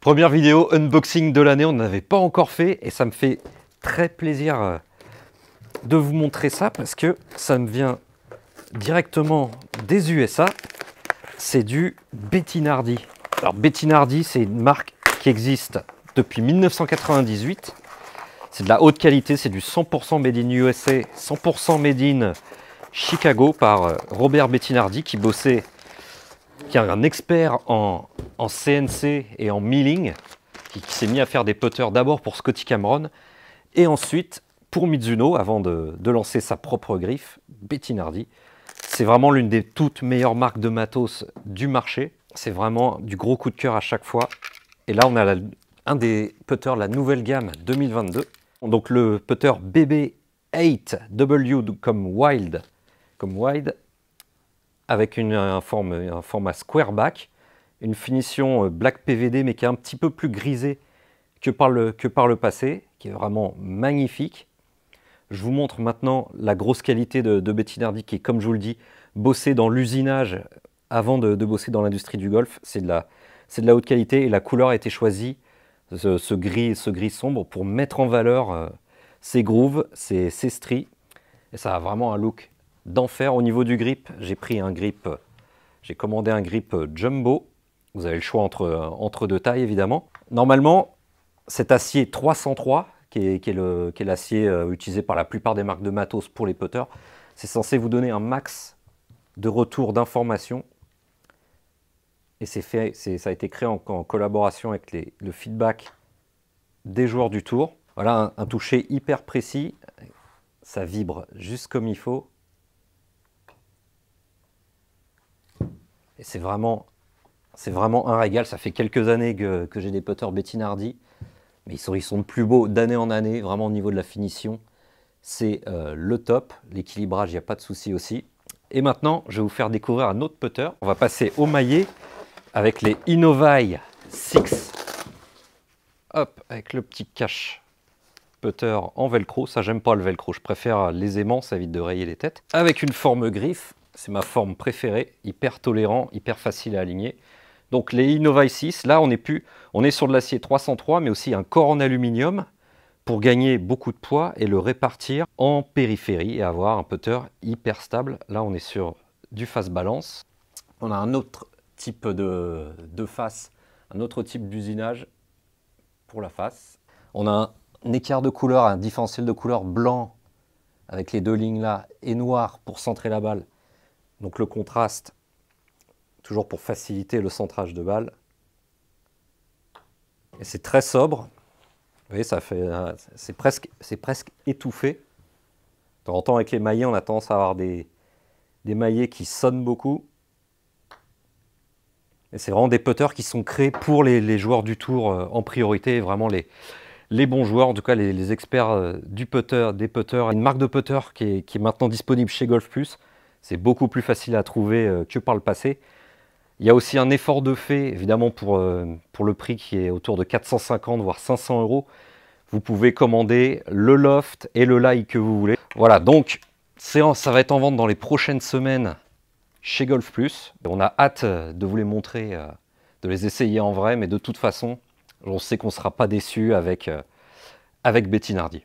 Première vidéo unboxing de l'année, on n'avait pas encore fait et ça me fait très plaisir euh, de vous montrer ça parce que ça me vient directement des USA. C'est du Bettinardi. Alors Bettinardi, c'est une marque qui existe depuis 1998. C'est de la haute qualité, c'est du 100% made in USA, 100% made in Chicago par euh, Robert Bettinardi qui bossait, qui est un expert en, CNC et en milling, qui, s'est mis à faire des putters d'abord pour Scotty Cameron et ensuite pour Mizuno avant de, lancer sa propre griffe, Bettinardi. C'est vraiment l'une des toutes meilleures marques de matos du marché. C'est vraiment du gros coup de cœur à chaque fois. Et là, on a un des putters la nouvelle gamme 2022. Donc le putter BB8W comme Wild comme wide, avec une, un, forme, un, format square back, une finition euh, black PVD, mais qui est un petit peu plus grisée que par le, passé, qui est vraiment magnifique. Je vous montre maintenant la grosse qualité de, de Bettinardi, qui est, comme je vous le dis, bossé dans l'usinage avant de, bosser dans l'industrie du golf. C'est de, la, haute qualité et la couleur a été choisie, ce, gris, sombre, pour mettre en valeur euh, ces grooves, ces, ces stries. Et ça a vraiment un look d'enfer. Au niveau du grip, j'ai pris un grip, j'ai commandé un grip jumbo. Vous avez le choix entre, entre deux tailles, évidemment. Normalement, cet acier 303, qui est, l'acier euh, utilisé par la plupart des marques de matos pour les putters, c'est censé vous donner un max de retour d'informations. Et fait, ça a été créé en, collaboration avec le feedback des joueurs du tour. Voilà un toucher hyper précis, ça vibre juste comme il faut. C'est vraiment, c'est vraiment un régal. Ça fait quelques années que, j'ai des putters Bettinardi, mais ils sont, ils de plus beaux d'année en année, vraiment au niveau de la finition. C'est euh, le top. L'équilibrage, il n'y a pas de souci aussi. Et maintenant, je vais vous faire découvrir un autre putter. On va passer au maillet avec les Innovai 6. Hop, avec le petit cache putter en velcro. Ça, j'aime pas le velcro. Je préfère les aimants, ça évite de rayer les têtes. Avec une forme griffe c'est ma forme préférée, hyper tolérant, hyper facile à aligner. Donc les Innovae 6, là on est, plus, sur de l'acier 303, mais aussi un corps en aluminium pour gagner beaucoup de poids et le répartir en périphérie et avoir un putter hyper stable. Là on est sur du face balance. On a un autre type de, de face, un autre type d'usinage pour la face. On a un écart de couleur, un différentiel de couleur blanc avec les deux lignes là et noir pour centrer la balle donc le contraste, toujours pour faciliter le centrage de balle. Et c'est très sobre. Vous voyez, ça fait, c'est presque, c'est presque étouffé. De temps avec les maillets, on a tendance à avoir des, maillets qui sonnent beaucoup. Et c'est vraiment des putters qui sont créés pour les, joueurs du tour euh, en priorité, vraiment les, les bons joueurs, en tout cas les, experts euh, du putter, des putters. Une marque de putter qui est, qui est maintenant disponible chez Golf Plus, c'est beaucoup plus facile à trouver euh, que par le passé. Il y a aussi un effort de fait, évidemment, pour, euh, le prix qui est autour de 450 voire 500 euros. Vous pouvez commander le loft et le light que vous voulez. Voilà, donc ça va être en vente dans les prochaines semaines chez Golf Plus. On a hâte de vous les montrer, euh, de les essayer en vrai, mais de toute façon, on sait qu'on ne sera pas déçu avec, avec Betty Nardi.